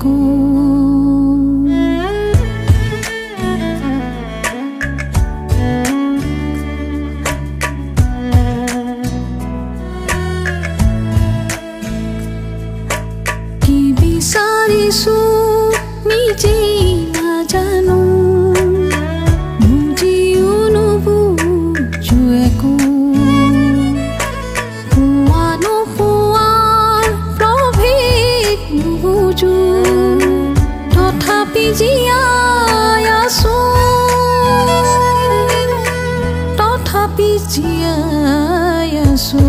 Kiwi सारी सु नि জীয়াই আছো তথাপি জীয়াই আছো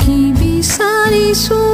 কি বিচাৰিছো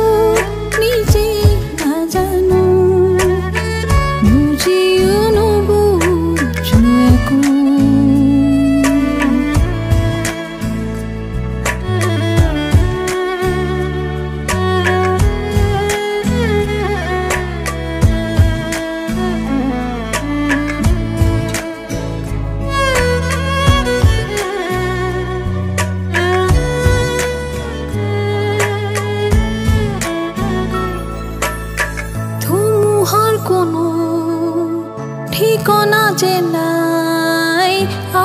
ঠিকনা যে নাই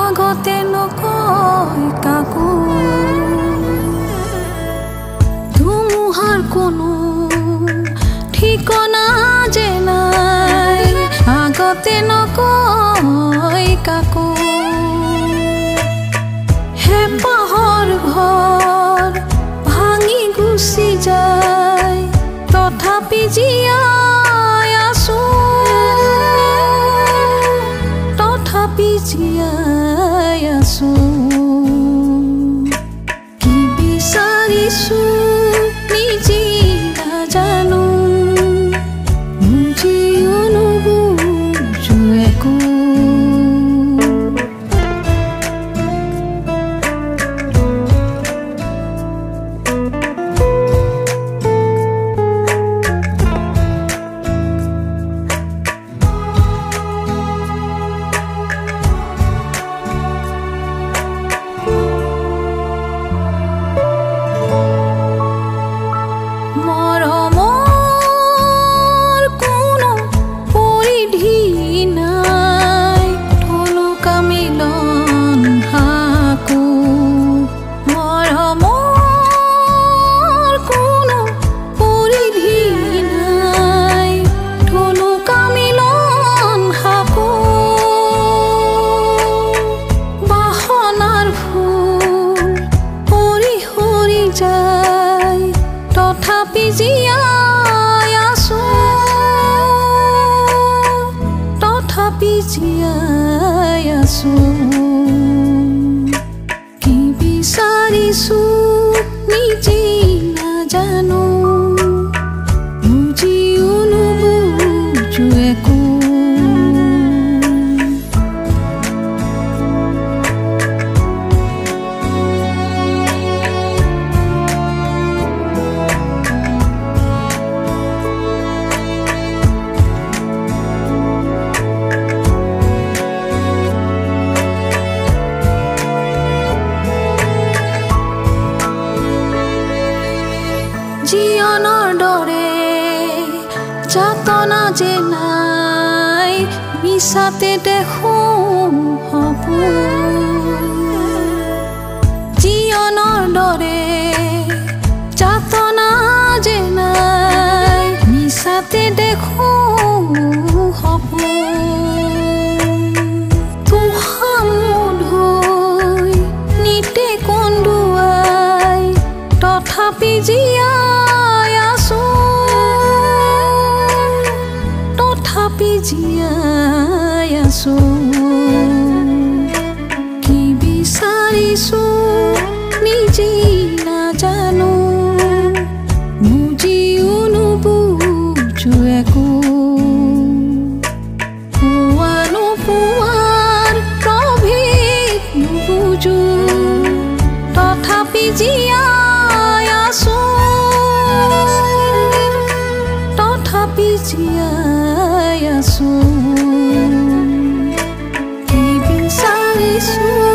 আগতে নকয় কাকো? ধুমুহাৰ কোনো ঠিকনা যে নাই আগতে নকয় কাকো? হেঁপাহৰ ঘৰ ভাঙি গুচি যায়, তথাপি জীয়াই too सारिसु निजे नजान যাতনা যে নাই মিছাতে দেখো সপোন জীৱনৰ দৰে তথাপি জীয়াই আছো কি বিচাৰিছো নিজেই নাজানো বুজিও নুবুজো একো পোৱা নোপোৱাৰ প্ৰভেদ নুবুজো তথাপি জীয়াই corazón Quem pensar eso.